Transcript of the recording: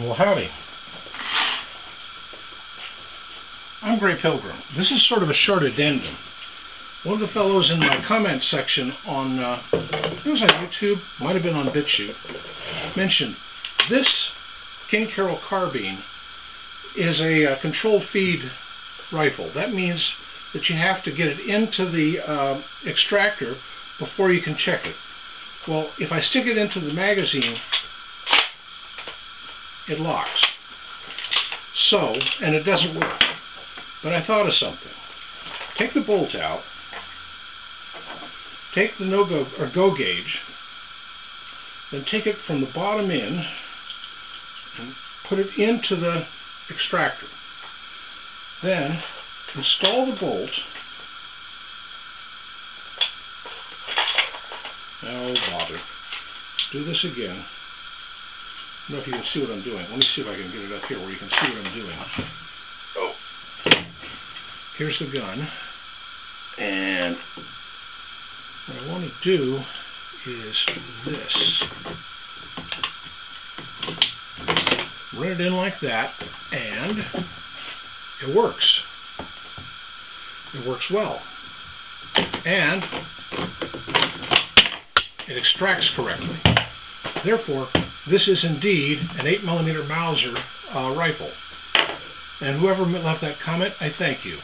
well, howdy. I'm Grey Pilgrim. This is sort of a short addendum. One of the fellows in my comment section on, uh, it was on YouTube, might have been on BitChute, mentioned this King Carol carbine is a uh, controlled feed rifle. That means that you have to get it into the uh, extractor before you can check it. Well, if I stick it into the magazine, it locks. So, and it doesn't work. But I thought of something. Take the bolt out, take the no-go or go gauge, then take it from the bottom in and put it into the extractor. Then install the bolt. Oh bother. Do this again. I don't know if you can see what I'm doing. Let me see if I can get it up here where you can see what I'm doing. Oh. Here's the gun. And what I want to do is this. Run it in like that, and it works. It works well. And it extracts correctly. Therefore, this is indeed an 8mm Mauser uh, rifle. And whoever left that comment, I thank you.